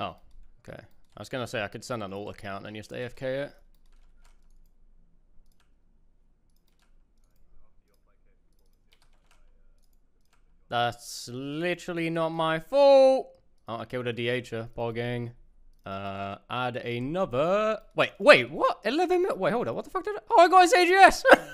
Oh, okay. I was gonna say I could send an alt account and just AFK it. That's literally not my fault. Oh, I killed a DHer. Ball gang. Uh, add another. Wait, wait, what? 11 mil? Wait, hold on. What the fuck did I? Oh, I got his AGS!